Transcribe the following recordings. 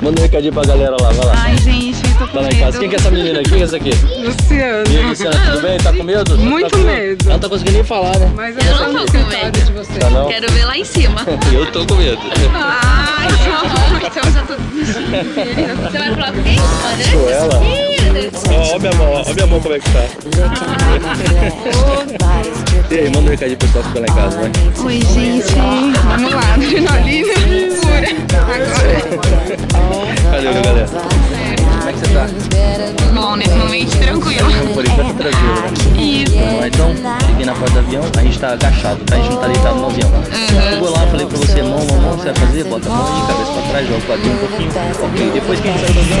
Manda um recadinho pra galera lá, vai lá. Ai, gente, eu tô com Tá lá em medo. casa. Quem que é essa menina aqui? Quem é essa aqui? Luciano. E aí, Luciana, tudo bem? Tá com medo? Muito Tá com medo. Ela não tá conseguindo nem falar, né? Mas eu, Eu tô não tô com escritório medo. de você. Tá não? Quero ver lá em cima. Eu tô com medo. Ai, então eu já tô desistindo. Você vai falar com quem? Sou ela. Ó, ó minha mão, ó minha mão como é que tá. E aí, manda um recadinho pro pessoal que fica lá em casa, vai. Oi, gente. Vamos lá, Bom, nesse momento tranquilo. Por enquanto tá tranquilo, né? Isso. Então, cheguei na porta do avião, a gente tá agachado, tá? A gente não tá deitado no avião. Chegou lá, falei pra você, mão, mão, mão, você vai fazer? Bota a mão aí, cabeça pra trás, joga o quadrinho um pouquinho. Ok, depois que a gente saiu do avião,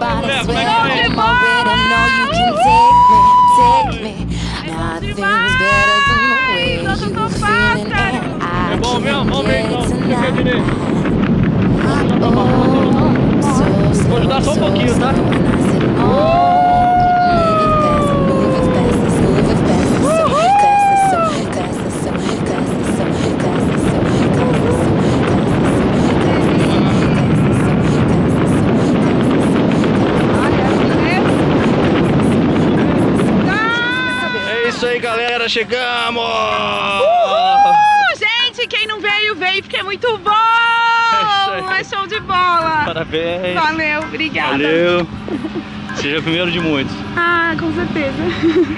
body sweat. On my I know you can take me, take me. Nothing's better isso aí, galera, chegamos! Uh, gente, quem não veio, veio porque é muito bom! aí. É show de bola! Parabéns! Valeu, obrigada. Valeu! Seja o primeiro de muitos. Ah, com certeza.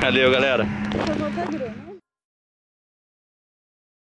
Valeu, galera! Só volta grana.